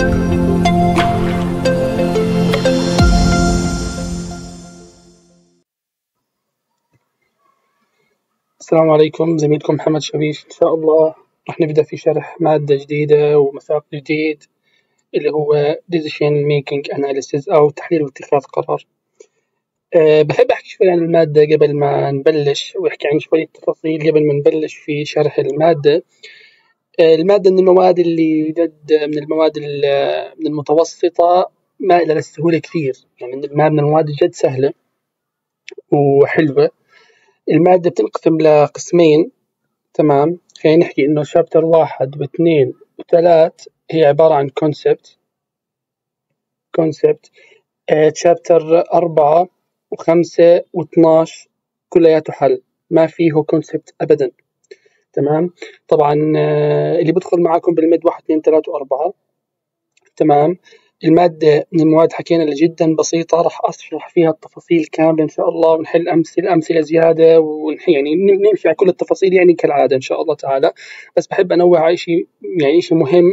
السلام عليكم زميلكم محمد شبيش. إن شاء الله راح نبدأ في شرح مادة جديدة ومساق جديد اللي هو Decision Making Analysis أو تحليل واتخاذ قرار. أه بحب أحكي شوي عن المادة قبل ما نبلش وأحكي عن شوية تفاصيل قبل ما نبلش في شرح المادة. المادة من المواد اللي جد من المواد من المتوسطة مائلة للسهولة كثير. يعني من المواد جد سهلة وحلوة. المادة بتنقسم لقسمين تمام؟ خلينا نحكي إنه شابتر واحد واثنين وثلاث هي عبارة عن كونسبت كونسبت شابتر أربعة وخمسة واثناش كلياته حل. ما فيه كونسبت أبدا. تمام؟ طبعا آه، اللي بدخل معاكم بالمد واحد اثنين ثلاثة وأربعة. تمام؟ المادة من المواد حكينا اللي جدا بسيطة راح أشرح فيها التفاصيل كاملة إن شاء الله ونحل أمثلة أمثلة زيادة يعني نمشي على كل التفاصيل يعني كالعادة إن شاء الله تعالى. بس بحب أنوه على شيء يعني شيء مهم.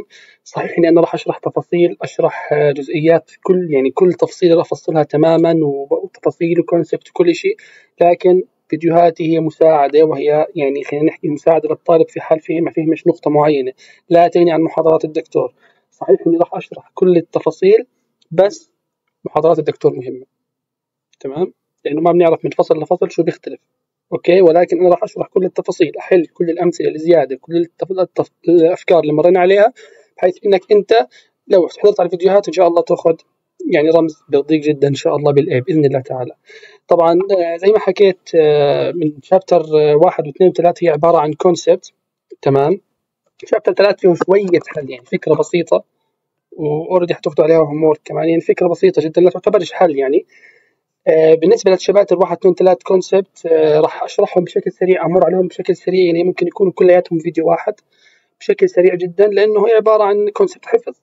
صحيح إني أنا راح أشرح تفاصيل أشرح جزئيات كل يعني كل تفصيلة راح أفصلها تماما وتفاصيل وكونسبت وكل شيء. لكن فيديوهاتي هي مساعدة وهي يعني خلينا نحكي مساعدة للطالب في حال فهم ما فهمش نقطة معينة. لا تغني عن محاضرات الدكتور. صحيح إني راح أشرح كل التفاصيل بس محاضرات الدكتور مهمة. تمام؟ لأنه ما بنعرف من فصل لفصل شو بيختلف. أوكي؟ ولكن أنا راح أشرح كل التفاصيل أحل كل الأمثلة الزياده كل التف... الأفكار اللي مرينا عليها بحيث إنك أنت لو حضرت على الفيديوهات إن شاء الله تأخذ يعني رمز بيرضيك جدا إن شاء الله بال A بإذن الله تعالى. طبعا آه، زي ما حكيت آه، من chapter واحد واثنين وثلاثة هي عبارة عن concept تمام؟ chapter ثلاث فيه شوية حل يعني فكرة بسيطة و already حتاخذوا عليها هوم كمان يعني فكرة بسيطة جدا لا تعتبرش حل يعني. آه بالنسبة للشباتر واحد اثنين ثلاث concept آه راح أشرحهم بشكل سريع أمر عليهم بشكل سريع يعني ممكن يكونوا كلياتهم فيديو واحد بشكل سريع جدا لأنه هي عبارة عن concept حفظ.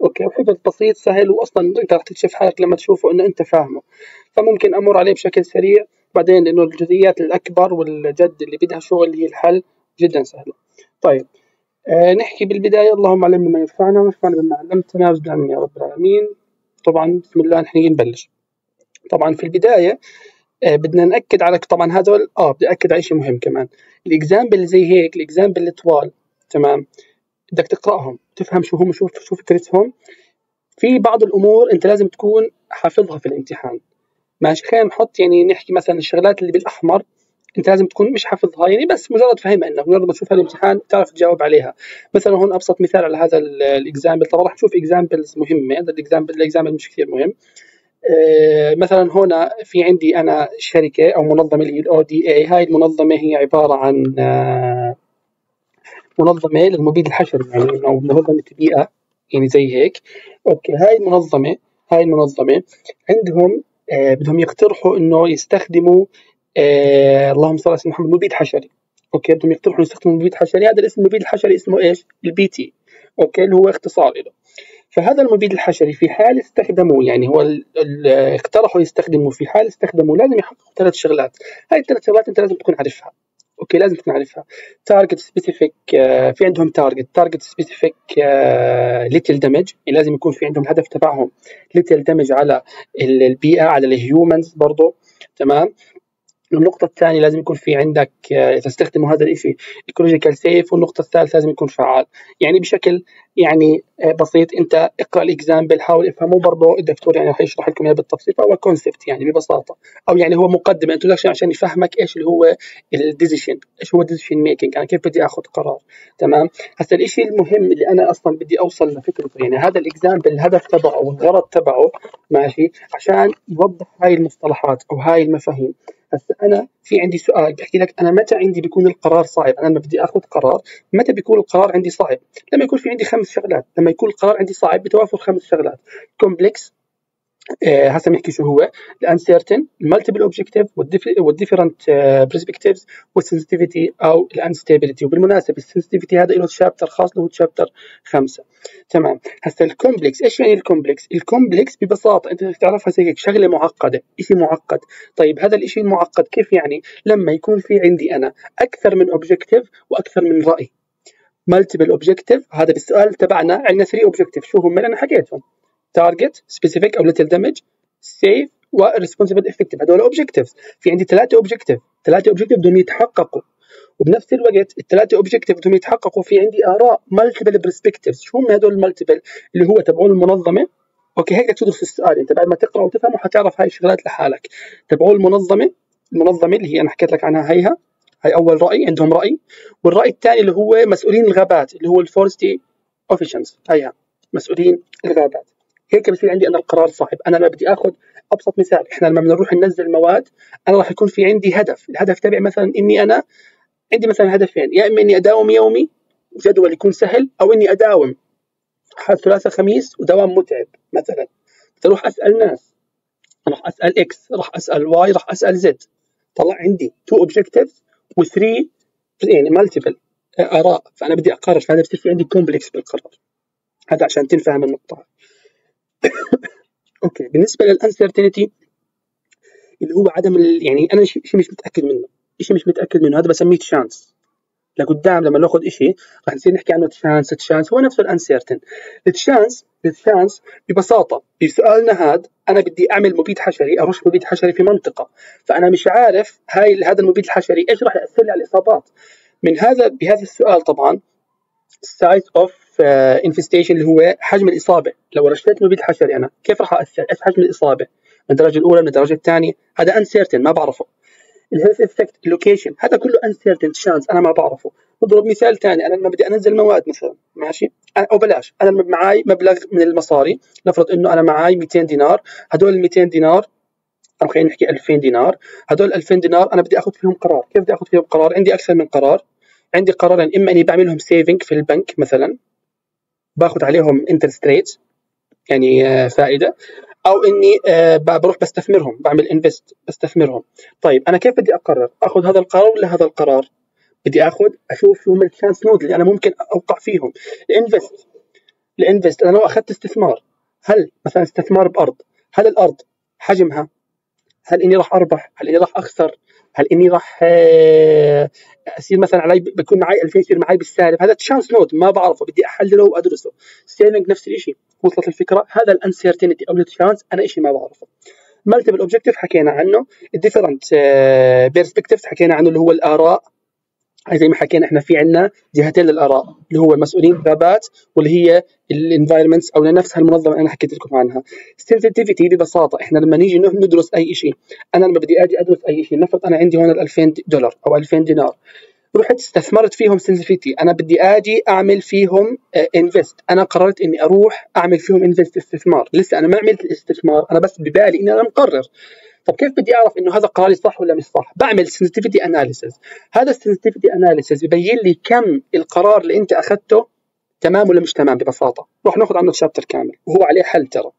okay؟ وحفظ بسيط سهل واصلا أنت راح تكتشف حالك لما تشوفه إنه أنت فاهمه. فممكن أمر عليه بشكل سريع. بعدين لأنه الجزئيات الأكبر والجد اللي بدها شغل اللي هي الحل. جدا سهلة. طيب آه نحكي بالبداية. اللهم علمنا ما ينفعنا وانفعنا بما علمتنا وزدنا يا رب العالمين. طبعا بسم الله نحن نبلش. طبعا في البداية آه بدنا نأكد على طبعا هذول آه بدي أكد على شيء مهم كمان. ال example زي هيك ال example الطوال تمام؟ بدك تقرأهم. تفهم شو هم شو شو فكرتهم. في بعض الأمور أنت لازم تكون حافظها في الامتحان. ماشي خلينا نحط يعني نحكي مثلا الشغلات اللي بالأحمر أنت لازم تكون مش حافظها يعني بس مجرد فهمها انك مجرد ما تشوفها الامتحان تعرف تجاوب عليها. مثلا هون أبسط مثال على هذا ال example طبعا راح نشوف examples مهمة هذا ال example ال example مش كثير مهم. آه، مثلا هنا في عندي أنا شركة أو منظمة اللي هي ال ODA هاي المنظمة هي عبارة عن آه، منظمة للمبيد الحشري يعني أو منظمة بيئة يعني زي هيك. okay هاي المنظمه هاي المنظمة عندهم بدهم يقترحوا إنه يستخدموا آه اللهم صل على سيدنا محمد مبيد حشري. okay بدهم يقترحوا يستخدموا مبيد حشري. هذا الاسم المبيد الحشري اسمه إيش؟ ال BT. okay اللي هو اختصار له. فهذا المبيد الحشري في حال استخدموه يعني هو اقترحوا يستخدموه في حال استخدموه لازم يحققوا ثلاث شغلات. هاي الثلاث شغلات أنت لازم تكون عارفها. okay لازم تكون عارفها target specific في عندهم target target specific little damage لازم يكون في عندهم الهدف تبعهم. little damage على البيئة على ال humans برضه تمام؟ النقطة الثانية لازم يكون في عندك آه، تستخدموا هذا الشيء ecological safe والنقطة الثالثة لازم يكون فعال. يعني بشكل يعني آه، بسيط أنت اقرأ ال example حاول افهمه برضه الدكتور يعني حيشرح لكم إياه بالتفصيل فهو concept يعني ببساطة. أو يعني هو مقدمة أنتم عشان يفهمك إيش اللي هو ال decision إيش هو ال decision making يعني كيف بدي آخذ قرار. تمام؟ هسا الشيء المهم اللي أنا أصلا بدي أوصل لفكرته يعني هذا ال example الهدف تبعه والغرض تبعه ماشي عشان يوضح هاي المصطلحات أو هاي المفاهيم. هسه أنا في عندي سؤال بحكي لك أنا متى عندي بيكون القرار صعب؟ أنا لما بدي آخذ قرار متى بيكون القرار عندي صعب؟ لما يكون في عندي خمس شغلات لما يكون القرار عندي صعب بتوافر خمس شغلات. complex هسه بنحكي شو هو. ال uncertain ال multiple objective وال different perspectives وال sensitivity أو ال instability وبالمناسبة ال sensitivity هذا له chapter خاص له chapter خمسة. تمام. هسه ال complex إيش يعني ال complex ال complex ببساطة أنت تعرفها زي هيك شغلة معقدة شيء معقد. طيب هذا الشيء المعقد كيف يعني؟ لما يكون في عندي أنا أكثر من objective وأكثر من رأي. multiple objective هذا بالسؤال تبعنا عندنا 3 objective. شو هم؟ أنا حكيتهم. Target specific أو little damage safe و responsible effective هذول objectives في عندي ثلاثة objective ثلاثة objective بدهم يتحققوا. وبنفس الوقت الثلاثة objective بدهم يتحققوا. في عندي آراء multiple perspectives شو هم هدول ال multiple اللي هو تبعون المنظمة. okay هيك تدرس السؤال. أنت بعد ما تقرأ وتفهم حتعرف هاي الشغلات لحالك. تبعون المنظمة. المنظمة اللي هي أنا حكيت لك عنها هيها. هاي أول رأي عندهم رأي. والرأي الثاني اللي هو مسؤولين الغابات اللي هو ال forestry officials هيها مسؤولين الغابات. هيك بصير عندي أنا القرار صعب أنا لما بدي آخذ أبسط مثال. إحنا لما بنروح ننزل مواد أنا راح يكون في عندي هدف. الهدف تبعي مثلا إني أنا عندي مثلا هدفين. يا إما إني أداوم يومي جدول يكون سهل أو إني أداوم ثلاثة خميس ودوام متعب مثلا. تروح أسأل ناس. راح أسأل X راح أسأل Y راح أسأل Z طلع عندي two objectives و3 يعني multiple آراء. فأنا بدي أقرر فانا بصير في عندي complex بالقرار. هذا عشان تنفهم النقطة okay. بالنسبة لل uncertainty اللي هو عدم يعني أنا شيء مش متأكد منه. شيء مش متأكد منه. هذا بسميه chance لقدام لما ناخذ شيء راح نصير نحكي عنه chance chance هو نفسه ال uncertain ال chance ال chance ببساطة بسؤالنا هذا أنا بدي أعمل مبيد حشري أرش مبيد حشري في منطقة. فأنا مش عارف هاي هذا المبيد الحشري إيش راح يأثر لي على الإصابات. من هذا بهذا السؤال طبعا size of infestation اللي هو حجم الإصابة. لو رشيت مبيد حشري أنا كيف راح أثر؟ إيش حجم الإصابة؟ من الدرجة الأولى من الدرجة الثانية. هذا uncertain ما بعرفه. ال health effect ال location هذا كله uncertain chance أنا ما بعرفه. نضرب مثال ثاني أنا لما بدي أنزل مواد مثلا ماشي؟ أو بلاش. أنا معي مبلغ من المصاري. نفرض إنه أنا معي 200 دينار. هدول ال 200 دينار أو خلينا نحكي 2000 دينار. هدول 2000 دينار أنا بدي أخذ فيهم قرار. كيف بدي أخذ فيهم قرار؟ عندي أكثر من قرار. عندي قرارين إما إني بعملهم saving في البنك مثلا. باخذ عليهم interest rate يعني آه، فائدة أو إني آه، بروح بستثمرهم بعمل invest بستثمرهم. طيب أنا كيف بدي أقرر؟ أخذ هذا القرار ولا هذا القرار؟ بدي أخذ أشوف شو هم ال chance node اللي أنا ممكن أوقع فيهم. ال invest ال invest أنا لو أخذت استثمار هل مثلا استثمار بأرض هل الأرض حجمها؟ هل إني راح أربح؟ هل إني راح أخسر؟ هل إني راح آه، أصير مثلا علي بكون معي 2000 يصير معي بالسالب؟ هذا chance node ما بعرفه بدي أحلله وأدرسه. saving نفس الشيء وصلت الفكرة. هذا ال uncertainty أو ال chance أنا شيء ما بعرفه. multiple objective حكينا عنه. ال different perspectives آه، حكينا عنه اللي هو الآراء. زي ما حكينا إحنا في عندنا جهتين للآراء اللي هو المسؤولين الغابات واللي هي ال environments أو نفسها المنظمه اللي أنا حكيت لكم عنها. sensitivity ببساطة إحنا لما نيجي ندرس أي شيء أنا لما بدي أجي أدرس أي شيء نفرض أنا عندي هون ال 2000 دولار أو 2000 دينار رحت استثمرت فيهم sensitivity أنا بدي آجي أعمل فيهم invest آه، أنا قررت إني أروح أعمل فيهم invest استثمار لسه أنا ما عملت الاستثمار أنا بس ببالي إني أنا مقرر. طب كيف بدي أعرف إنه هذا قراري صح ولا مش صح؟ بعمل sensitivity analysis هذا ال sensitivity analysis ببين لي كم القرار اللي أنت أخذته تمام ولا مش تمام ببساطة. راح ناخذ عنه chapter كامل وهو عليه حل ترى.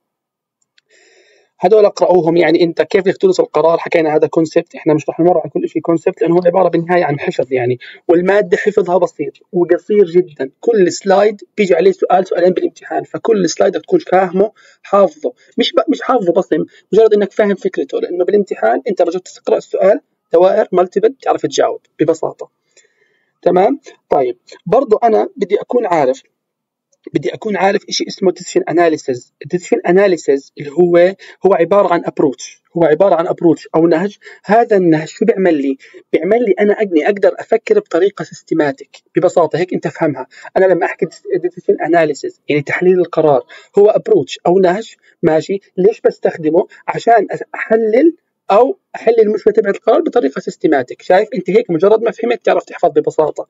هذول اقرأوهم يعني انت كيف بدك تدرس القرار؟ حكينا هذا concept إحنا مش رح نمر على كل شيء concept لأنه هو عبارة بالنهاية عن حفظ يعني. والمادة حفظها بسيط وقصير جدا. كل slide بيجي عليه سؤال سؤالين بالامتحان فكل slide تكون فاهمه حافظه. مش مش حافظه بس مجرد إنك فاهم فكرته لأنه بالامتحان أنت رجعت تقرأ السؤال دوائر multiple تعرف تجاوب ببساطة. تمام؟ طيب برضو أنا بدي أكون عارف بدي أكون عارف شيء اسمه decision analysis ال decision analysis اللي هو هو عبارة عن approach هو عبارة عن approach أو نهج. هذا النهج شو بيعمل لي؟ بيعمل لي أنا إني أقدر أفكر بطريقة systematic ببساطة هيك أنت فهمها. أنا لما أحكي decision analysis يعني تحليل القرار هو approach أو نهج ماشي؟ ليش بستخدمه؟ عشان أحلل أو احل المشكلة تبعت القرار بطريقة systematic شايف؟ انت هيك مجرد ما فهمت تعرف تحفظ ببساطة.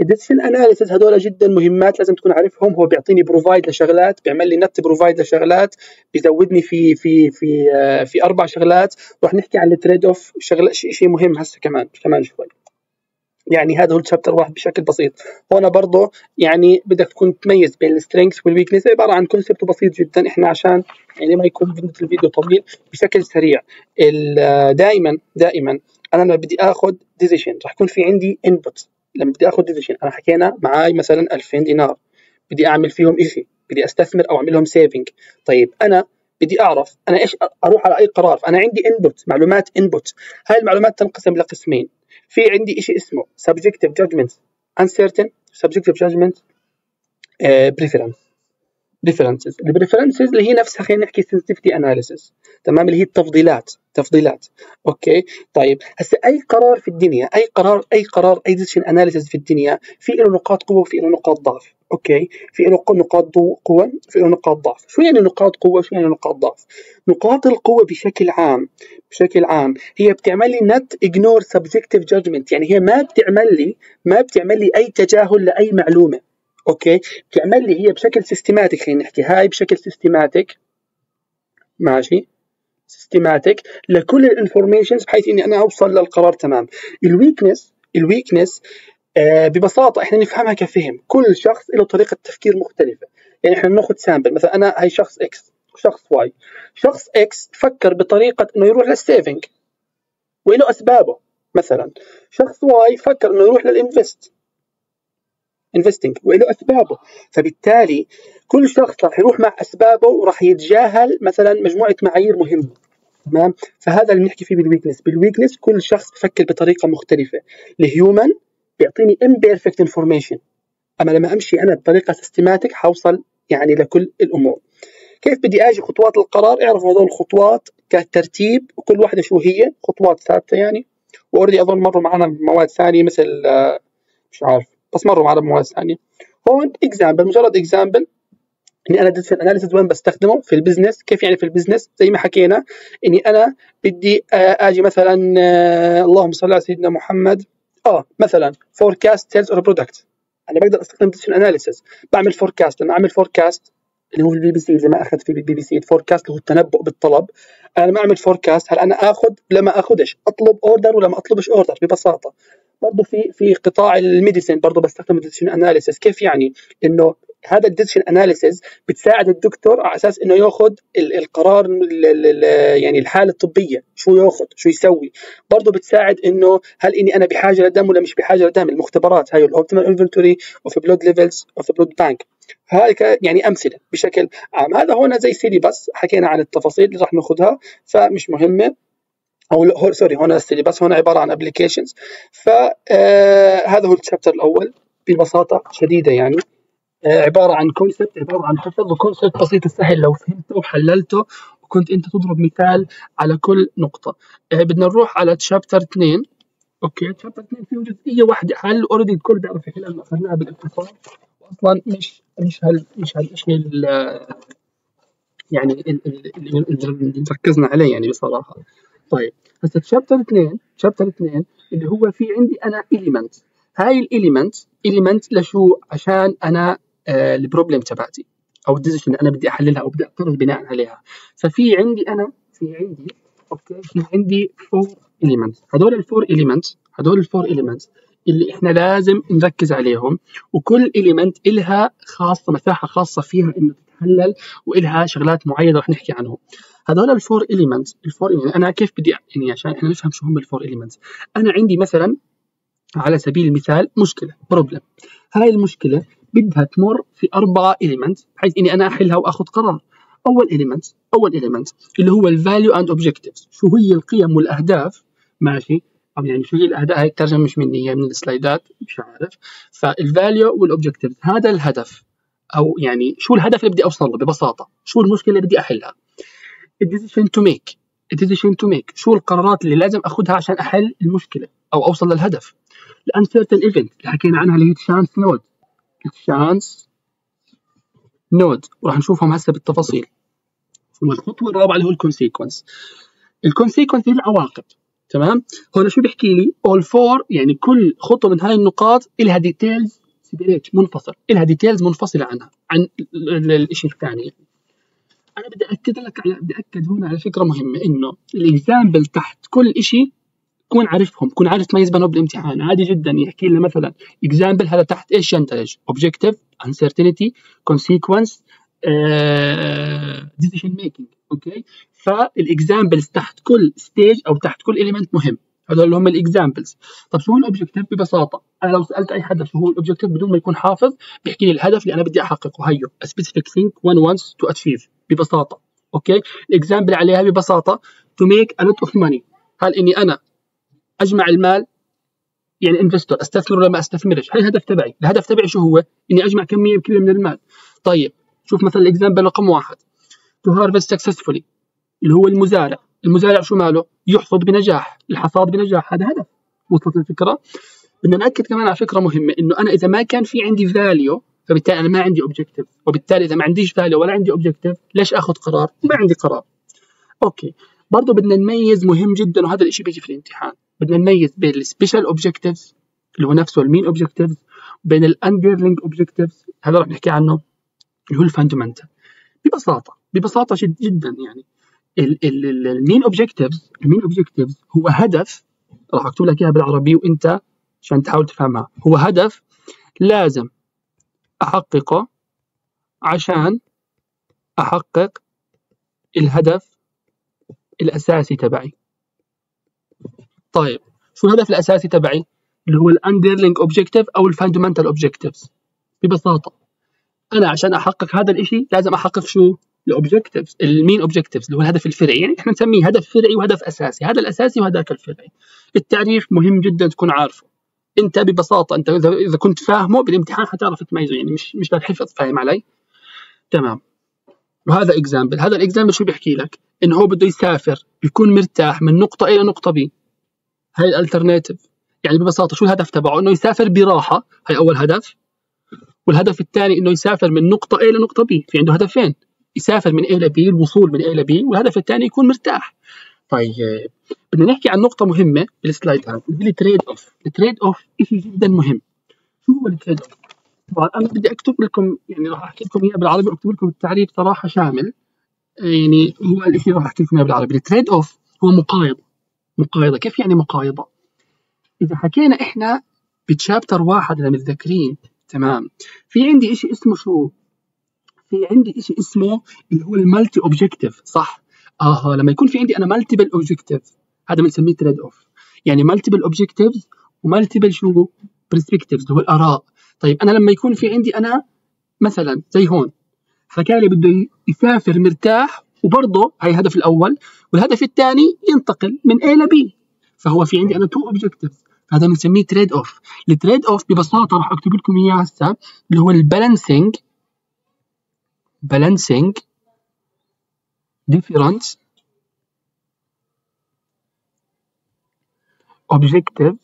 ال decision analysis هذول جدا مهمات لازم تكون عارفهم. هو بيعطيني provide لشغلات بيعمل لي نت provide لشغلات بيزودني في في في في أربع شغلات. راح نحكي عن ال trade off شغله شيء مهم هسه كمان كمان شوي. يعني هذا هو ال chapter واحد بشكل بسيط. هنا برضه يعني بدك تكون تميز بين ال strength وال weakness عبارة عن concept بسيط جدا. إحنا عشان يعني ما يكون الفيديو طويل بشكل سريع. دائما دائما أنا لما بدي آخذ decision راح يكون في عندي input لما بدي آخذ decision أنا حكينا معي مثلا 2000 دينار. بدي أعمل فيهم شيء بدي أستثمر أو أعمل لهم saving طيب أنا بدي أعرف أنا إيش أروح على أي قرار. فأنا عندي input معلومات input هاي المعلومات تنقسم لقسمين. في عندي شيء اسمه subjective judgment uncertain subjective judgment preference preferences ال preferences اللي هي نفسها خلينا نحكي sensitivity analysis تمام اللي هي التفضيلات تفضيلات. okay؟ طيب هسه أي قرار في الدنيا أي قرار أي قرار أي decision analysis في الدنيا في له نقاط قوة وفي له نقاط ضعف. okay؟ في له نقاط قوة في له نقاط ضعف. شو يعني نقاط قوة شو يعني نقاط ضعف؟ نقاط القوة بشكل عام بشكل عام هي بتعمل لي not ignore subjective judgment يعني هي ما بتعمل لي ما بتعمل لي أي تجاهل لأي معلومة. okay؟ بتعمل لي هي بشكل systematic خلينا نحكي. هاي بشكل systematic ماشي؟ systematic لكل ال informations بحيث إني أنا أوصل للقرار تمام. ال weakness ال weakness آه ببساطة إحنا نفهمها كفهم. كل شخص له طريقة تفكير مختلفة. يعني إحنا بناخذ sample مثلا أنا هي شخص X وشخص Y شخص X فكر بطريقة إنه يروح لل saving وله أسبابه مثلا. شخص Y فكر إنه يروح لل invest investing وله أسبابه. فبالتالي كل شخص راح يروح مع أسبابه وراح يتجاهل مثلا مجموعة معايير مهمة. تمام؟ فهذا اللي بنحكي فيه بال weakness بال weakness كل شخص بفكر بطريقة مختلفة. ال human بيعطيني imperfect information أما لما أمشي أنا بطريقة systematic حوصل يعني لكل الأمور. كيف بدي آجي خطوات القرار؟ اعرفوا هذول الخطوات كترتيب وكل واحدة شو هي؟ خطوات ثابتة يعني. و already أظن مروا معنا مواد ثانية مثل آه، مش عارف. بس مروا معنا بمواد ثانية. هون example مجرد example إني أنا decision analysis وين بستخدمه؟ في ال business كيف يعني في ال business زي ما حكينا إني أنا بدي آه، آجي مثلا آه، اللهم صل على سيدنا محمد. آه مثلا forecast sales or product أنا بقدر أستخدم decision analysis بعمل forecast لما أعمل forecast اللي هو ال PPC زي ما اخذت في ال PPC ال forecast اللي هو التنبؤ بالطلب. أنا لما أعمل forecast هل أنا آخذ؟ لما آخذش. أطلب order ولا ما أطلبش order ببساطة. برضه في في قطاع ال medicine برضه بستخدم ال decision analysis كيف يعني؟ إنه هذا ال decision analysis بتساعد الدكتور على أساس إنه يأخذ القرار يعني الحالة الطبية شو يأخذ شو يسوي. برضه بتساعد إنه هل إني أنا بحاجة لدم ولا مش بحاجة لدم؟ المختبرات هاي ال optimal inventory of blood levels of blood bank هاي يعني أمثلة بشكل عام. هذا هون زي سيدي بس حكينا عن التفاصيل اللي راح ناخذها فمش مهمة. أو sorry هون بس هون عبارة عن applications فهذا آه هو ال chapter الأول ببساطة شديدة يعني. آه عبارة عن concept عبارة عن حفظ و concept بسيط سهل لو فهمته وحللته وكنت أنت تضرب مثال على كل نقطة. آه بدنا نروح على chapter 2 okay chapter 2 فيه جزئية واحدة حل already الكل بيعرف يحل لما أخذناها بالاختصار واصلا مش مش هال مش هالشيء يعني اللي ركزنا عليه يعني بصراحة. طيب هسه chapter 2 chapter 2 اللي هو في عندي أنا element هاي ال element element لشو؟ عشان أنا آه ال problem تبعتي أو ال decision أنا بدي أحللها أو بدي اعترض بناء عليها. ففي عندي أنا في عندي okay في عندي four element هدول ال four element هدول ال four element اللي إحنا لازم نركز عليهم وكل element إلها خاصة مساحة خاصة فيها إنه تتحلل وإلها شغلات معينة رح نحكي عنهم. هذول ال four elements ال four element أنا كيف بدي يعني عشان إحنا نفهم شو هم ال four elements أنا عندي مثلا على سبيل المثال مشكلة problem هاي المشكلة بدها تمر في أربعة elements بحيث إني أنا أحلها وأخذ قرار. أول element أول element اللي هو ال value and objectives شو هي القيم والأهداف؟ ماشي. أو يعني شو هي الأهداف؟ هي الترجمة مش مني هي من السلايدات مش عارف. فال value وال objectives هذا الهدف. أو يعني شو الهدف اللي بدي أوصل له ببساطة؟ شو المشكلة اللي بدي أحلها؟ ال decision to make ال decision to make شو القرارات اللي لازم أخذها عشان أحل المشكلة أو أوصل للهدف؟ ال uncertain event اللي حكينا عنها اللي هي ال chance node ال chance node وراح نشوفهم هسه بالتفاصيل. والخطوه الرابعة اللي هو ال consequence ال consequence هي العواقب. تمام؟ هون شو بيحكي لي؟ all four يعني كل خطوة من هاي النقاط لها details separate منفصل. لها details منفصلة عنها عن الشيء الثاني. أنا بدي أكد لك على بدي أكد هنا على فكرة مهمة إنه ال example تحت كل شيء تكون عارفهم تكون عارف تميز بينهم بالامتحان. عادي جدا يحكي لنا مثلا example هذا تحت إيش ينتج؟ objective uncertainty consequence decision making okay؟ فال examples تحت كل stage أو تحت كل element مهم. هذول اللي هم ال examples طب شو هو ال objective ببساطة أنا لو سألت أي حدا شو هو ال objective بدون ما يكون حافظ بيحكي لي الهدف اللي أنا بدي أحققه. هيو specific thing one wants to achieve ببساطة. okay؟ ال example عليها ببساطة to make a lot of money. هل إني أنا أجمع المال؟ يعني investor أستثمر ولا ما أستثمرش؟ هاي الهدف تبعي. الهدف تبعي شو هو؟ إني أجمع كمية كبيرة من المال. طيب شوف مثلا ال example رقم واحد. To harvest successfully اللي هو المزارع. المزارع شو ماله؟ يحصد بنجاح الحصاد بنجاح هذا هدف. وصلت الفكرة؟ بدنا نأكد كمان على فكرة مهمة إنه أنا إذا ما كان في عندي value فبالتالي أنا ما عندي objective وبالتالي إذا ما عنديش value ولا عندي objective ليش آخذ قرار؟ ما عندي قرار. okay. برضه بدنا نميز مهم جدا وهذا الشيء بيجي في الامتحان. بدنا نميز بين ال special objectives اللي هو نفسه ال mean objectives وبين ال underlying objectives هذا رح نحكي عنه اللي هو ال fundamental ببساطة ببساطة جدا يعني. ال mean objectives ال mean objectives هو هدف راح أكتب لك إياها بالعربي وأنت عشان تحاول تفهمها. هو هدف لازم احققه عشان أحقق الهدف الأساسي تبعي. طيب شو الهدف الأساسي تبعي؟ اللي هو ال underlying objective أو ال fundamental objectives ببساطة أنا عشان أحقق هذا الشيء لازم أحقق شو؟ ال objectives ال mean objectives اللي هو الهدف الفرعي. يعني إحنا نسميه هدف فرعي وهدف أساسي. هذا الأساسي وهذاك الفرعي. التعريف مهم جدا تكون عارفه. أنت ببساطة أنت إذا كنت فاهمه بالامتحان حتعرف تميزه. يعني مش مش بالحفظ فاهم علي؟ تمام. وهذا example هذا ال example شو بيحكي لك؟ إنه هو بده يسافر يكون مرتاح من نقطة إلى نقطة B هاي ال alternative يعني ببساطة شو الهدف تبعه؟ إنه يسافر براحة. هاي أول هدف. والهدف الثاني إنه يسافر من نقطة A لنقطه B. في عنده هدفين. يسافر من A ل B الوصول من A ل B والهدف الثاني يكون مرتاح. طيب بدنا نحكي عن نقطة مهمة بالسلايد هذا اللي هي ال trade off، ال trade off شيء جدا مهم. شو هو ال trade off؟ طبعا أنا بدي أكتب لكم يعني راح أحكي لكم إياه بالعربي وأكتب لكم التعريف صراحة شامل. يعني هو الشيء راح أحكي لكم إياه بالعربي. ال trade off هو مقايضة. مقايضة. كيف يعني مقايضة؟ إذا حكينا إحنا ب chapter واحد إذا متذكرين تمام. في عندي شيء اسمه شو؟ في عندي شيء اسمه اللي هو ال multi objective صح؟ آه لما يكون في عندي أنا multiple objective هذا بنسميه trade off يعني multiple objectives و multiple شو perspectives هو الآراء. طيب أنا لما يكون في عندي أنا مثلا زي هون حكى لي بده يسافر مرتاح وبرضه هي الهدف الأول والهدف الثاني ينتقل من A ل B. فهو في عندي أنا two objectives هذا بنسميه trade off ال trade off ببساطة راح أكتب لكم إياه هسه اللي هو ال balancing balancing different objective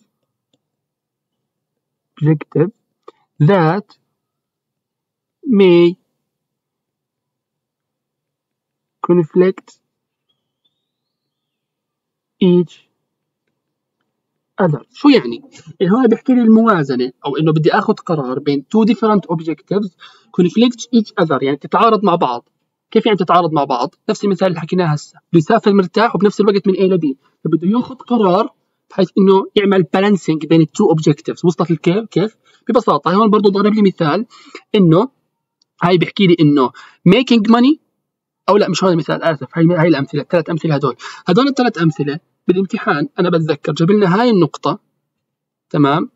objective that may conflict each other شو يعني؟ يعني هو بيحكي لي الموازنة أو إنه بدي آخذ قرار بين two different objectives conflict each other يعني تتعارض مع بعض. كيف يعني تتعارض مع بعض؟ نفس المثال اللي حكيناه هسه. بده يسافر مرتاح وبنفس الوقت من A ل B. فبده ياخذ قرار بحيث إنه يعمل balancing بين ال two objectives وصلت الكيف كيف؟ ببساطة هون برضه ضرب لي مثال إنه هاي بيحكي لي إنه making money أو لا مش هون المثال آسف هاي هاي الأمثلة الثلاث أمثلة هدول. هدول الثلاث أمثلة بالامتحان. أنا بتذكر جاب لنا هاي النقطة تمام؟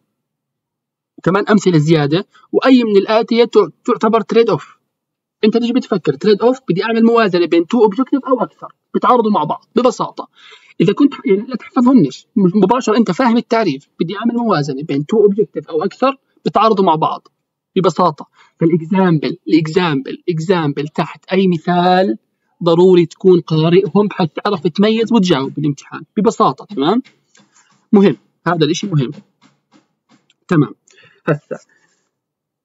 كمان أمثلة زيادة. وأي من الآتية تعتبر trade off أنت تيجي بتفكر trade off بدي أعمل موازنة بين two objective أو أكثر. بيتعارضوا مع بعض ببساطة. إذا كنت يعني لا تحفظهمش مباشرة أنت فاهم التعريف. بدي أعمل موازنة بين two objective أو أكثر بيتعارضوا مع بعض. ببساطة. فال example ال example example تحت أي مثال ضروري تكون قارئهم حتى تعرف تميز وتجاوب بالامتحان ببساطة تمام؟ مهم هذا الإشي مهم. تمام. هسه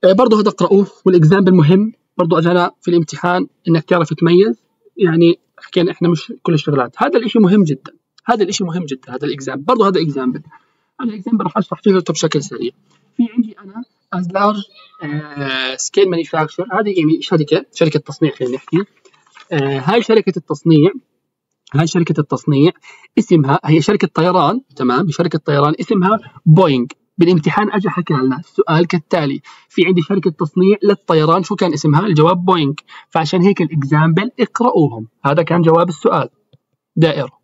آه برضه هذا اقرأوه وال example مهم. برضه اجانا في الامتحان إنك تعرف تميز. يعني حكينا إحنا مش كل الشغلات. هذا الإشي مهم جدا. هذا الإشي مهم جدا هذا ال example. برضه هذا example. هذا ال example راح أشرح فيه بشكل سريع. في عندي أنا large uh, scale manufacturer. هذه يعني شركه شركة تصنيع خلينا نحكي. آه هاي شركة التصنيع هاي شركة التصنيع اسمها هي شركة طيران تمام؟ شركة طيران اسمها بوينغ. بالامتحان اجى حكى لنا. السؤال كالتالي. في عندي شركة تصنيع للطيران. شو كان اسمها؟ الجواب بوينغ. فعشان هيك ال example اقرأوهم هذا كان جواب السؤال. دائرة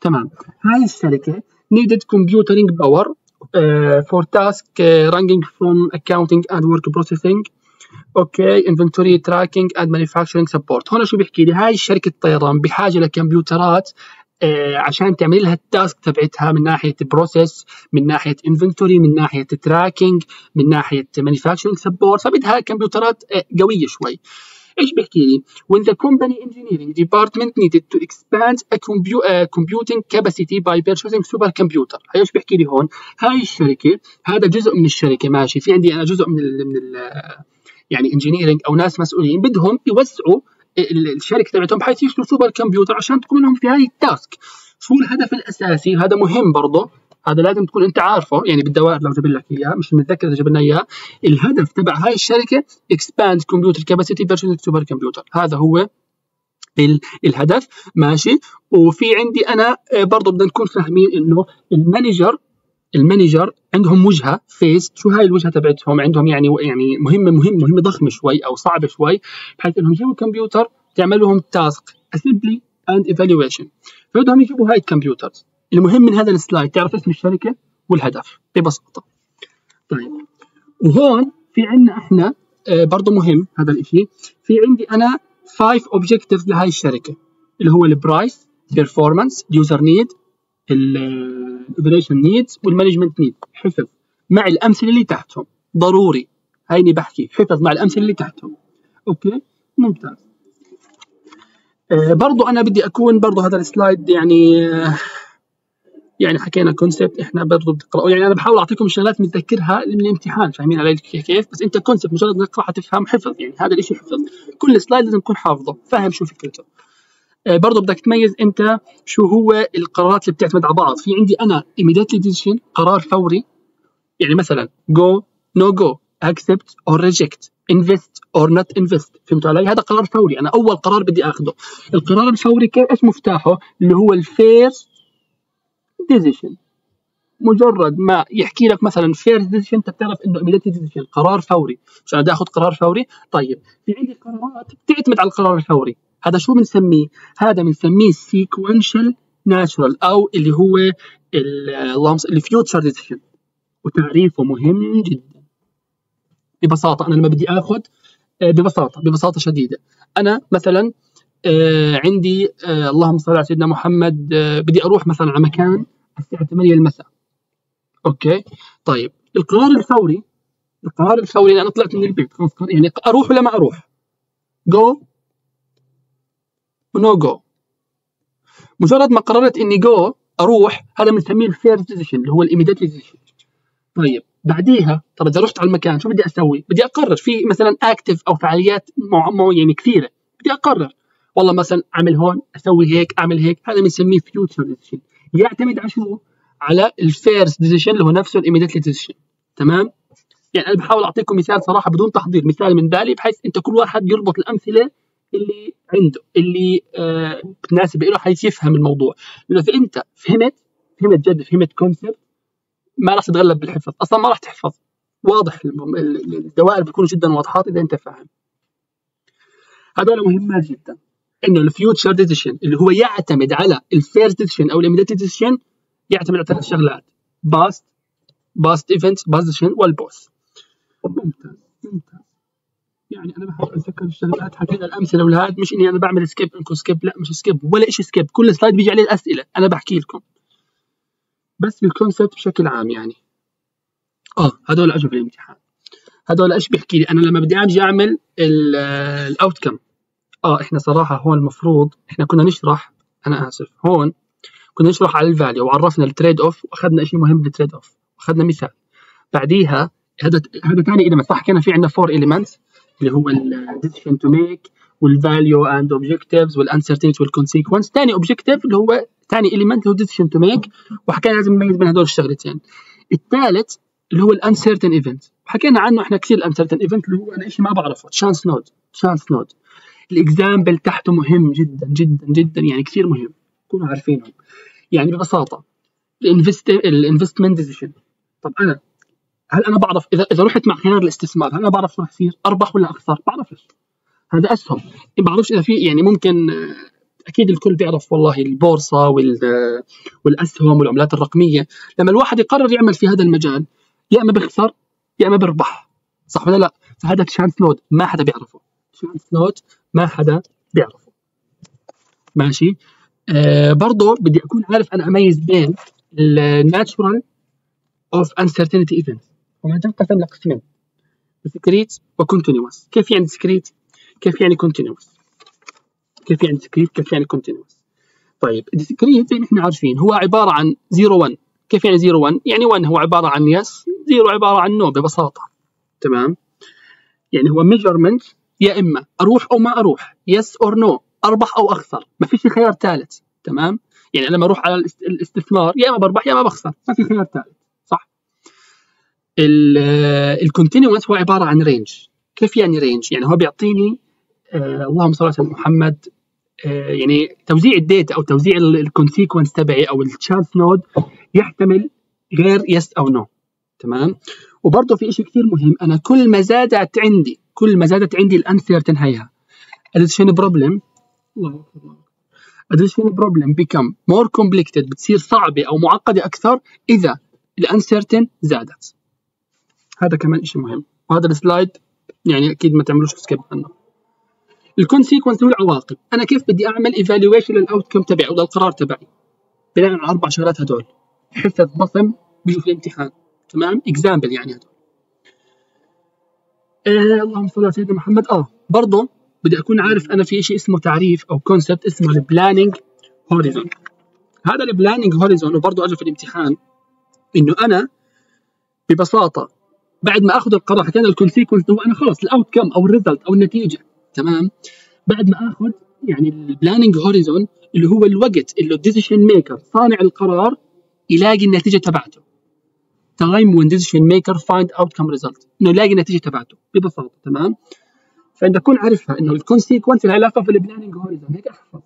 تمام. هاي الشركة needed computing power uh, for task uh, ranging from accounting and word processing أوكي inventory tracking and manufacturing support هون شو بيحكي لي؟ هاي شركه طيران بحاجة لكمبيوترات آه عشان تعمل لها ال task تبعتها من ناحية process من ناحية inventory من ناحية tracking من ناحية manufacturing support فبدها كمبيوترات آه قوية شوي. إيش بيحكي لي؟ when the company engineering department needed to expand a computing capacity by purchasing supercomputer. هاي إيش بيحكي لي هون؟ هاي الشركة هذا جزء من الشركة ماشي. في عندي أنا جزء من ال من ال يعني engineering أو ناس مسؤولين بدهم يوسعوا الشركة تبعتهم بحيث يشتروا supercomputer عشان تكون لهم في هاي ال task. شو الهدف الأساسي؟ هذا مهم برضه. هذا لازم تكون أنت عارفه يعني بالدوائر لو جبنا لك إياه مش متذكر إذا جبنا إياه. الهدف تبع هاي الشركة اكسباند كمبيوتر كاباسيتي فيرجن سوبر كمبيوتر هذا هو الهدف. ماشي. وفي عندي أنا آه، برضه بدنا نكون فاهمين إنه المانجر المانجر عندهم وجهة فيس شو هاي الوجهة تبعتهم؟ عندهم يعني يعني مهمه مهمه مهمة ضخمة شوي أو صعبة شوي بحيث إنهم يجيبوا كمبيوتر تعمل لهم تاسك اسمبلي and evaluation فبدهم يجيبوا هاي ال computers. المهم من هذا ال slide تعرف اسم الشركة؟ والهدف ببساطة. طيب. وهون في عندنا إحنا آه، برضه مهم هذا الشيء في عندي أنا 5 objectives لهي الشركة اللي هو ال price performance user need ال operation needs وال management need حفظ. مع الأمثلة اللي تحتهم. ضروري. هيني بحكي. حفظ مع الأمثلة اللي تحتهم. okay؟ ممتاز. آه برضو أنا بدي أكون برضو هذا ال slide يعني آه يعني حكينا concept إحنا برضه بتقرأوا. يعني أنا بحاول أعطيكم شغلات متذكرها من الامتحان. فاهمين علي كيف بس أنت concept مجرد إنك راح تفهم حفظ. يعني هذا الشيء حفظ. كل slide لازم تكون حافظه. فاهم شو فكرته. برضه بدك تميز أنت شو هو القرارات اللي بتعتمد على بعض. في عندي أنا immediately decision قرار فوري. يعني مثلا go no go accept or reject invest or not invest. فهمتوا علي؟ هذا قرار فوري. أنا أول قرار بدي اخذه القرار الفوري كيف إيش مفتاحه؟ اللي هو ال first decision مجرد ما يحكي لك مثلا first decision أنت بتعرف إنه immediately decision قرار فوري. عشان بدي آخذ قرار فوري؟ طيب. في عندي قرارات بتعتمد على القرار الفوري. هذا شو بنسميه؟ هذا بنسميه sequential ناتشرال أو اللي هو اللهم الفيوتشر ديسيشن وتعريفه مهم جدا. ببساطة أنا لما بدي آخذ آه، ببساطة ببساطة شديدة. أنا مثلا آه عندي آه اللهم صل على سيدنا محمد بدي أروح مثلا على مكان الساعة 8 المساء. أوكي؟ طيب القرار الفوري القرار الفوري أنا طلعت من البيت يعني أروح ولا ما أروح؟ جو ونو جو مجرد ما قررت إني جو أروح هذا بنسميه ال first decision اللي هو ال immediate decision طيب بعديها طب إذا رحت على المكان شو بدي أسوي؟ بدي أقرر في مثلا active أو فعاليات مو يعني كثيرة بدي أقرر والله مثلا أعمل هون أسوي هيك أعمل هيك هذا بنسميه future decision يعتمد على شو؟ على ال first decision اللي هو نفسه ال immediately decision تمام؟ يعني أنا بحاول أعطيكم مثال صراحة بدون تحضير مثال من بالي بحيث إنت كل واحد يربط الأمثلة اللي عنده اللي آه بتناسب له حيث يفهم الموضوع. لأنه اذا انت فهمت فهمت جد فهمت concept ما راح تتغلب بالحفظ. أصلا ما راح تحفظ. واضح الدوائر بتكون جدا واضحات إذا أنت فاهم. هذول مهمات جدا. إنه ال future decision اللي هو يعتمد على ال first decision أو ال immediate decision يعتمد على ثلاث شغلات. past past event past decision وال both ممتاز ممتاز. يعني أنا بحاول أتذكر الشغلات حكينا الأمثلة والهاد مش إني أنا بعمل skip انكم skip لا مش skip ولا شيء skip كل slide بيجي عليه الأسئلة. أنا بحكي لكم. بس بال concept بشكل عام يعني. آه هذول أجوا في الامتحان هذول إيش بيحكي لي؟ أنا لما بدي أجي أعمل ال outcome آه إحنا صراحة هون المفروض إحنا كنا نشرح أنا آسف هون كنا نشرح على ال value وعرفنا ال trade off وأخذنا شيء مهم بال trade off وأخذنا مثال. بعديها هذا هذا ثاني element صح كان في عندنا four elements اللي هو الديسيشن تو ميك والفاليو اند اوبجكتيفز والانسرتينتي والكونسيكونس ثاني objective اللي هو ثاني element اللي هو decision to make وحكينا لازم نميز بين هدول الشغلتين. الثالث اللي هو ال uncertain event حكينا عنه إحنا كثير ال uncertain event اللي هو أنا شيء ما بعرفه. chance node chance node ال example تحته مهم جدا جدا جدا يعني كثير مهم. تكونوا عارفينهم. يعني ببساطة ال invest ال investment decision طب أنا هل أنا بعرف اذا إذا رحت مع خيار الاستثمار هل أنا بعرف شو رح يصير؟ أربح ولا أخسر؟ بعرفش هذا أسهم. ما بعرفش إذا في يعني ممكن أكيد الكل بيعرف والله البورصة والأسهم والعملات الرقمية. لما الواحد يقرر يعمل في هذا المجال يا إما بيخسر يا إما بيربح. صح ولا لا؟ فهذا chance node ما حدا بيعرفه. chance node ما حدا بيعرفه. ماشي؟ آه برضه بدي أكون عارف أنا أميز بين ال natural of uncertainty event وما تنقسم لقسمين discrete و continuous كيف يعني discrete كيف يعني continuous كيف يعني discrete كيف يعني continuous طيب discrete زي ما إحنا عارفين هو عبارة عن 0 1 كيف يعني 0 1 يعني 1 هو عبارة عن yes 0 عبارة عن no ببساطة. تمام؟ يعني هو measurement يا إما أروح أو ما أروح yes or no أربح أو أخسر. ما فيش خيار ثالث. تمام؟ يعني لما أروح على الاستثمار يا إما بربح يا إما بخسر. ما في خيار ثالث. ال continuous هو عبارة عن range كيف يعني range يعني هو بيعطيني آه اللهم صل على محمد آه يعني توزيع ال data أو توزيع ال consequence تبعي أو ال chance node يحتمل غير yes أو no تمام؟ وبرضه في شيء كثير مهم. أنا كل ما زادت عندي كل ما زادت عندي ال uncertain هيها decision problem decision problem become more complicated بتصير صعبة أو معقدة أكثر إذا ال uncertain زادت. هذا كمان شيء مهم. وهذا ال slide يعني أكيد ما تعملوش skip عنه. ال consequence هو العواقب. أنا كيف بدي أعمل evaluation لل outcome تبعي أو للقرار تبعي؟ بناء على الأربع شغلات هدول. حصة بصم بيجوا في الامتحان. تمام؟ example يعني هدول. آه اللهم صل على سيدنا محمد. آه برضه بدي أكون عارف أنا في شيء اسمه تعريف أو concept اسمه ال planning horizon هذا ال planning horizon وبرضه اجى في الامتحان إنه أنا ببساطة بعد ما أخذ القرار حكينا ال consequence هو أنا خلص ال outcome أو ال result أو النتيجة تمام؟ بعد ما أخذ يعني ال planning horizon اللي هو الوقت اللي ال decision maker صانع القرار يلاقي النتيجة تبعته. time when decision maker find outcome result إنه يلاقي النتيجة تبعته ببساطة تمام؟ فانت تكون عارفها إنه ال consequence العلاقه في ال planning horizon هيك أحفظ.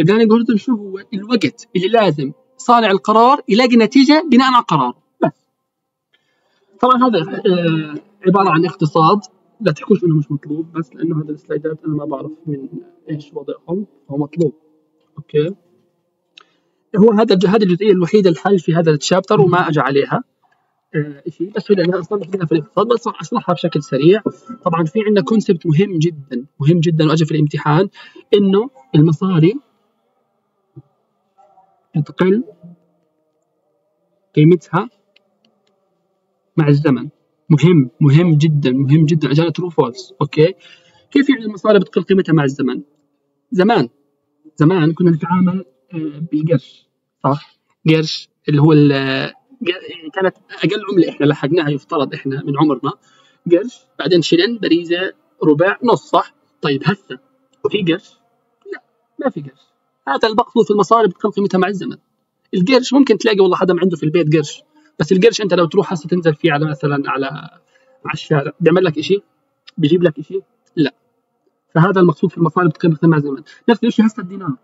ال planning horizon شو هو؟ الوقت اللي لازم صانع القرار يلاقي نتيجة بناء على قراره طبعا هذا آه عبارة عن اقتصاد لا تحكوش إنه مش مطلوب بس لأنه هذا السلايدات أنا ما بعرف من إيش وضعهم هو مطلوب. okay. هو هذا هذه الجزئية الوحيدة الحل في هذا ال chapter وما اجى عليها. آه شيء بس لأنها أصلا في الاقتصاد بس أشرحها بشكل سريع. طبعا في عندنا concept مهم جدا مهم جدا واجى في الامتحان إنه المصاري تقل قيمتها مع الزمن. مهم مهم جدا مهم جدا. أجانا true false okay؟ كيف يعني المصاري بتقل قيمتها مع الزمن؟ زمان زمان كنا نتعامل بالقرش صح؟ قرش اللي هو كانت أقل عملة إحنا لحقناها يفترض إحنا من عمرنا. قرش بعدين شلن بريزة ربع نص صح؟ طيب هسه في قرش؟ لا ما في قرش. هذا المقصود في المصاري بتقل قيمتها مع الزمن. القرش ممكن تلاقي والله حدا عنده في البيت قرش. بس القرش انت لو تروح هسه تنزل فيه على مثلا على على الشارع بيعمل لك شيء بيجيب لك شيء لا. فهذا المقصود في المصاري بتقل قيمتها مع الزمن. نفس الشيء هسه الدينار.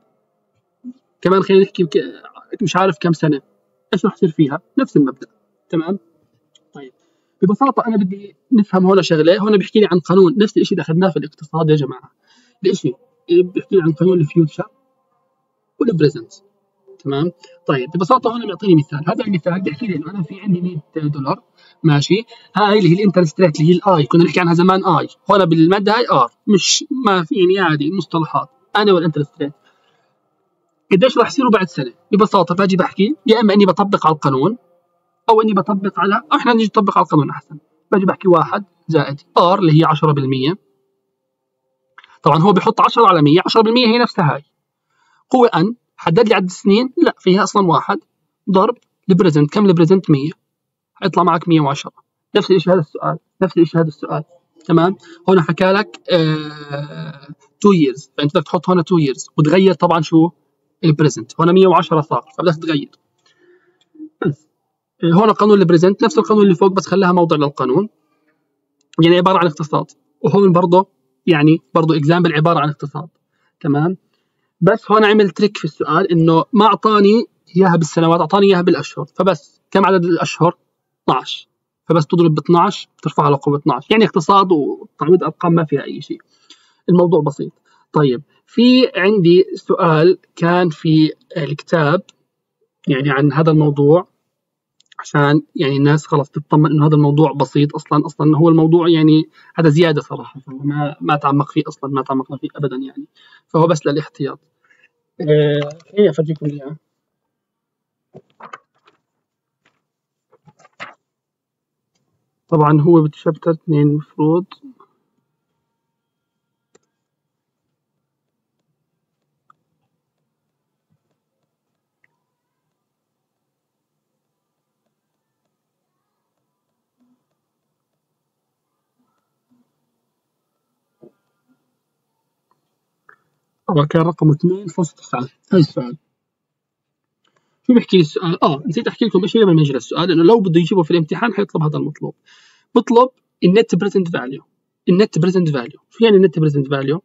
كمان خلينا نحكي مش عارف كم سنة. إيش راح يصير فيها؟ نفس المبدأ. تمام؟ طيب. ببساطة أنا بدي نفهم هون شغلة. هون بيحكي لي عن قانون. نفس الشيء اللي أخذناه في الاقتصاد يا جماعة. الشيء بيحكي لي عن قانون ال future وال present. تمام؟ طيب ببساطة هون بيعطيني مثال. هذا المثال بيحكي لي إنه أنا في عندي 100 دولار ماشي؟ هاي اللي هي ال interest rate اللي هي ال i. كنا نحكي عنها زمان i. هون بالمادة هاي r. مش ما في يعني عادي مصطلحات أنا وال interest rate. قديش راح يصيروا بعد سنة؟ ببساطة بأجي بحكي يا إما إني بطبق على القانون أو إني بطبق على أو إحنا نيجي نطبق على القانون أحسن. بأجي بحكي واحد زائد R اللي هي 10% طبعا هو بيحط 10 على 100 10% هي نفسها هاي. هو أن حدد لي عدد السنين لا فيها أصلا واحد. ضرب ال present. كم ال present؟ 100 حيطلع معك 110 نفس الشيء هذا السؤال. نفس الشيء هذا السؤال. تمام؟ هون حكى لك 2 آه years. فأنت بدك تحط هون 2 years. وتغير طبعا شو؟ ال present. هون 110 صار. فبدك تغير. بس هون قانون ال present. نفس القانون اللي فوق بس خلاها موضع للقانون. يعني عبارة عن اقتصاد. وهون برضه يعني برضه example عبارة عن اقتصاد. تمام؟ بس هون عمل trick في السؤال إنه ما أعطاني إياها بالسنوات أعطاني إياها بالأشهر فبس كم عدد الأشهر؟ 12 فبس تضرب ب 12 بترفعها لقوة 12 يعني اقتصاد وتعويض أرقام ما فيها أي شيء. الموضوع بسيط. طيب في عندي سؤال كان في الكتاب يعني عن هذا الموضوع. عشان يعني الناس خلاص تطمن إنه هذا الموضوع بسيط أصلا أصلا هو الموضوع يعني هذا زيادة صراحة ما ما تعمق فيه أصلا ما تعمقنا فيه ابدا يعني. فهو بس للاحتياط. آه، خليني افرجيكم اياها طبعا هو بتشابتر اثنين المفروض طبعا كان رقم 2.9 هاي السؤال. شو بيحكي لي السؤال؟ آه نسيت أحكي لكم إيش لما نجي للسؤال لأنه لو بده يجيبه في الامتحان حيطلب هذا المطلوب. بطلب ال net present value ال net present value شو يعني ال net present value؟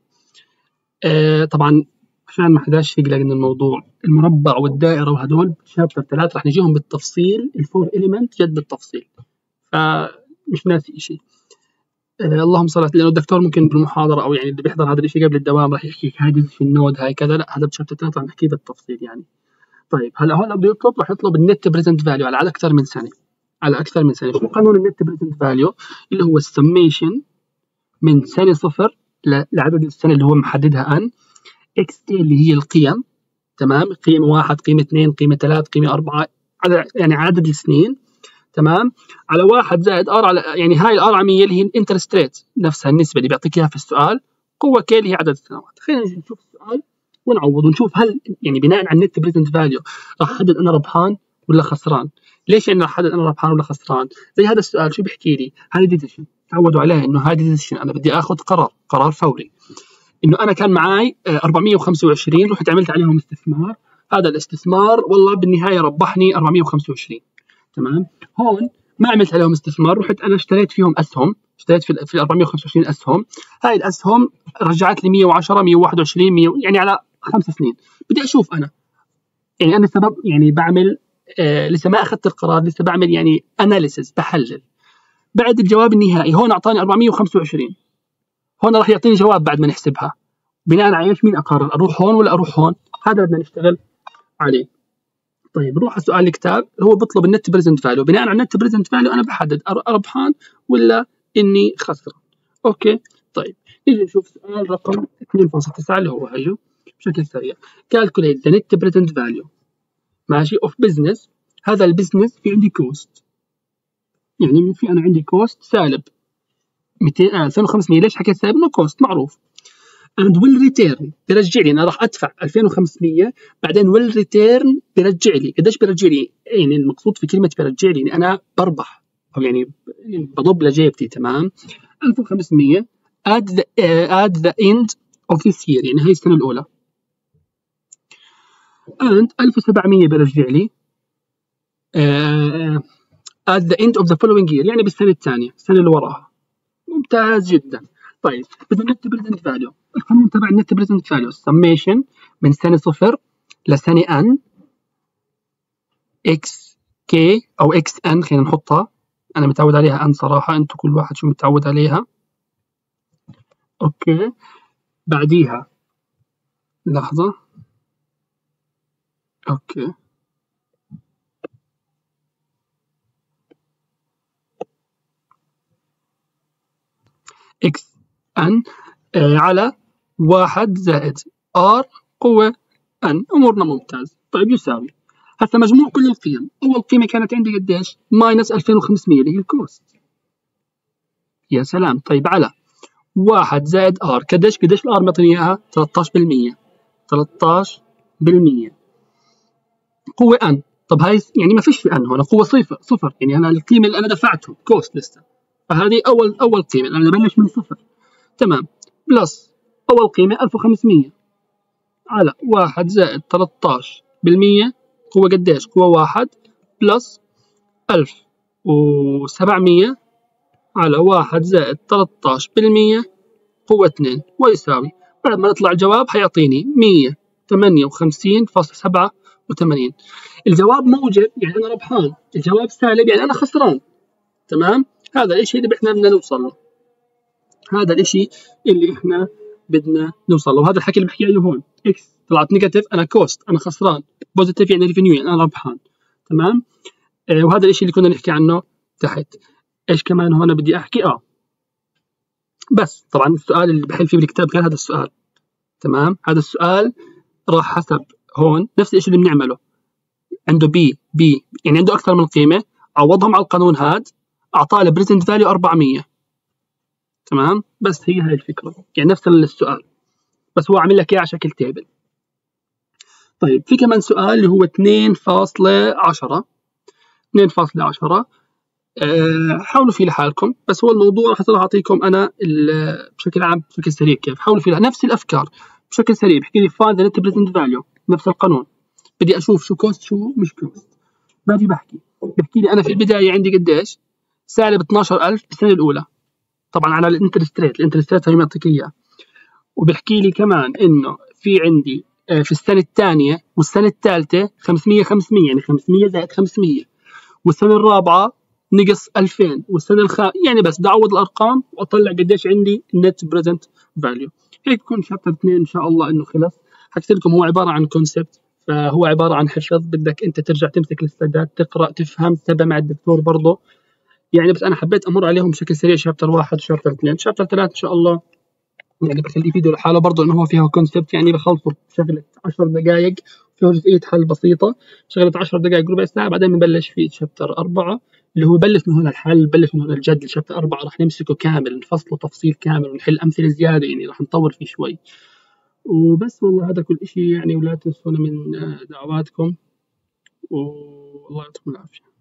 آه طبعا عشان ما حداش يقلق من الموضوع المربع والدائرة وهدول chapter ثلاث رح نجيهم بالتفصيل ال four element جد بالتفصيل. فمش ناسي شيء اللهم صل لأنه الدكتور ممكن بالمحاضرة أو يعني اللي بيحضر هذا الشيء قبل الدوام راح يحكي هاي في ال node هاي كذا. لا هذا ب chapter ثلاث رح نحكيه بالتفصيل يعني. طيب هلا هون بده يطلب راح يطلب ال net present value على أكثر من سنه على أكثر من سنه شو قانون ال net present value اللي هو السميشن من سنه صفر لعدد السنة اللي هو محددها N X T اللي هي القيم. تمام؟ قيمة واحد قيمة اثنين قيمة ثلاث قيمة أربعة يعني عدد السنين. تمام؟ على واحد زائد R على يعني هاي ال R اللي هي ال interest rate نفسها النسبة اللي بيعطيك إياها في السؤال قوة K اللي هي عدد السنوات. خلينا نشوف السؤال ونعوض ونشوف هل يعني بناء على ال net present value راح أحدد أنا ربحان ولا خسران؟ ليش أنا راح أحدد أنا ربحان ولا خسران؟ زي هذا السؤال شو بيحكي لي؟ هذه decision تعودوا عليها إنه هذه decision أنا بدي آخذ قرار قرار فوري. إنه أنا كان معي 425 آه، رحت عملت عليهم استثمار. هذا الاستثمار والله بالنهاية ربحني 425 تمام؟ هون ما عملت عليهم استثمار رحت أنا اشتريت فيهم أسهم اشتريت في في 425 أسهم. هاي الأسهم رجعت لي 110 121 100 يعني على خمس سنين. بدي أشوف أنا. يعني أنا سبب يعني بعمل آه لسه ما أخذت القرار لسه بعمل يعني اناليسز بحلل. بعد الجواب النهائي هون أعطاني 425 هون راح يعطيني جواب بعد ما نحسبها. بناء على إيش؟ مين أقرر أروح هون ولا أروح هون؟ هذا بدنا نشتغل عليه. طيب نروح على سؤال الكتاب. هو بيطلب ال net present value. بناء على ال net present value أنا بحدد ربحان ولا إني خسران. أوكي طيب. نيجي نشوف سؤال رقم 2.9 اللي هو هيو بشكل سريع. Calculate the net present value. ماشي of business. هذا ال business في عندي cost يعني في أنا عندي cost سالب. 200 2500 ليش حكيت سالب؟ إنه كوست معروف. And will return. بيرجع لي أنا راح أدفع 2500 بعدين will return بيرجع لي قديش بيرجع لي يعني المقصود في كلمة بيرجع لي أنا بربح. أو يعني بضب لجيبتي تمام؟ 1500 at the, uh, at the end of this year يعني هي السنة الأولى. And 1700 بيرجع لي uh, at the end of the following year يعني بالسنة الثانية السنة اللي وراها. ممتاز جدا. طيب بدنا net present value القانون تبع ال net present value ال summation من سنة صفر لسنة N X K أو X N خلينا نحطها. أنا متعود عليها N صراحة. أنتم كل واحد شو متعود عليها. أوكي. بعديها. لحظة. أوكي. X N آه على واحد زائد R قوة N. أمورنا ممتاز. طيب يساوي. هسه مجموع كل القيم. أول قيمة كانت عندي قديش؟ minus 2500 اللي هي ال cost. يا سلام. طيب على واحد زائد R. قديش؟ قديش ال R معطيني إياها؟ 13% 13% قوة N. طب هاي يعني ما فيش في N هون. قوة صفر. صفر. يعني أنا القيمة اللي أنا دفعته cost لسه. فهذه أول أول قيمة. أنا ببلش من صفر. تمام. plus أول قيمة 1500 على واحد زائد 13 بالمية. قوة قديش؟ قوة واحد. plus 1700 على واحد زائد 13 بالمية. قوة 2 ويساوي بعد ما يطلع الجواب حيعطيني 158.87 الجواب موجب يعني أنا ربحان. الجواب سالب يعني أنا خسران. تمام؟ هذا الشيء اللي إحنا بدنا نوصل له. هذا الشيء اللي إحنا بدنا نوصل له. وهذا الحكي اللي بحكي اياه هون. X طلعت negative أنا cost أنا خسران. Positive يعني revenue يعني أنا ربحان. تمام؟ آه وهذا الشيء اللي كنا نحكي عنه تحت. إيش كمان هون بدي أحكي؟ آه. بس طبعا السؤال اللي بحل فيه بالكتاب كان هذا السؤال. تمام؟ هذا السؤال راح حسب هون. نفس الشيء اللي بنعمله. عنده PP يعني عنده أكثر من قيمة. عوضهم على القانون هاد أعطاه ال present value 400 تمام؟ بس هي هاي الفكرة. يعني نفس السؤال. بس هو عامل لك إياه على شكل table طيب في كمان سؤال اللي هو 2.10 2.10 أه حاولوا فيه لحالكم. بس هو الموضوع راح أعطيكم أنا بشكل عام بشكل سريع كيف. حاولوا فيه نفس الأفكار بشكل سريع. بحكي لي find net present value نفس القانون. بدي أشوف شو cost شو مش cost باجي بحكي. بحكي لي أنا في البداية عندي قديش؟ سالب 12000 بالسنه الأولى. طبعا على ال interest rate ال interest rate هي معطيك إياه. وبحكي لي كمان إنه في عندي آه، في السنة الثانية والسنة الثالثة 500 500 يعني 500 زائد 500 والسنة الرابعة نقص 2000 والسنة الخ يعني بس بدي أعوض الأرقام وأطلع قديش عندي ال net present value هيك بكون chapter 2 إن شاء الله إنه خلص. حكيت لكم هو عبارة عن concept فهو عبارة عن حفظ. بدك أنت ترجع تمسك الاستعداد تقرأ تفهم. تتابع مع الدكتور برضه. يعني بس أنا حبيت أمر عليهم بشكل سريع. chapter واحد و chapter اثنين chapter ثلاث إن شاء الله. يعني بخليه فيديو لحاله برضه إنه هو فيها concept يعني بخلصه بشغلة 10 دقائق فيه جزئية حل بسيطة. شغلة 10 دقائق ربع ساعة بعدين بنبلش في شابتر أربعة اللي هو بلش من هنا الحل بلش من هنا الجد شابتر أربعة راح نمسكه كامل نفصله تفصيل كامل ونحل أمثلة زيادة يعني راح نطور فيه شوي. وبس والله هذا كل شيء يعني ولا تنسونا من دعواتكم. والله يعطيكم العافية.